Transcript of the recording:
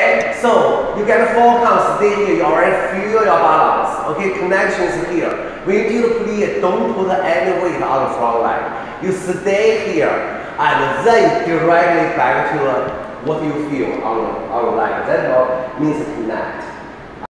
Okay, so you get four counts, stay here, you already feel your balance. Okay, connections here. When you do the don't put any weight on the front leg. You stay here and then directly back to uh, what you feel on the, on the leg. That uh, means connect.